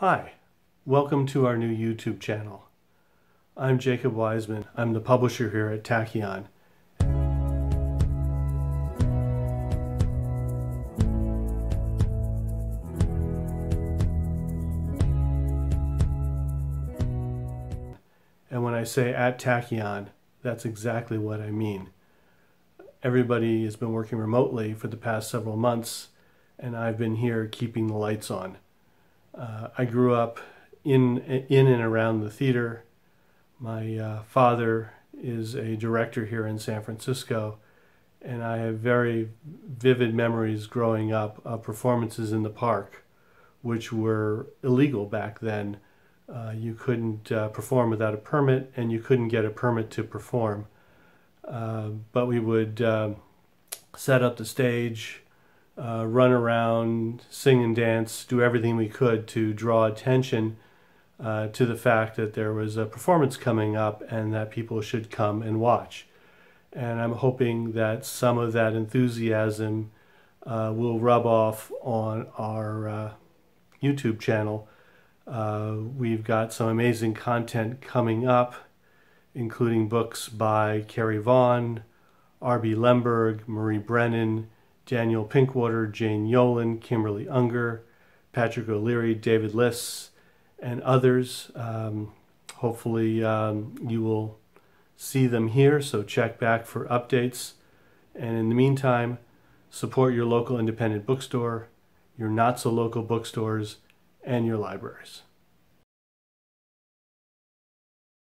Hi, welcome to our new YouTube channel. I'm Jacob Weisman. I'm the publisher here at Tachyon. And when I say at Tachyon, that's exactly what I mean. Everybody has been working remotely for the past several months, and I've been here keeping the lights on. Uh, I grew up in in and around the theater. My uh, father is a director here in San Francisco, and I have very vivid memories growing up of performances in the park, which were illegal back then. Uh, you couldn't uh, perform without a permit, and you couldn't get a permit to perform. Uh, but we would um, set up the stage, uh, run around, sing and dance, do everything we could to draw attention uh, to the fact that there was a performance coming up and that people should come and watch. And I'm hoping that some of that enthusiasm uh, will rub off on our uh, YouTube channel. Uh, we've got some amazing content coming up, including books by Carrie Vaughn, R.B. Lemberg, Marie Brennan, Daniel Pinkwater, Jane Yolen, Kimberly Unger, Patrick O'Leary, David Liss, and others. Um, hopefully, um, you will see them here, so check back for updates. And in the meantime, support your local independent bookstore, your not so local bookstores, and your libraries.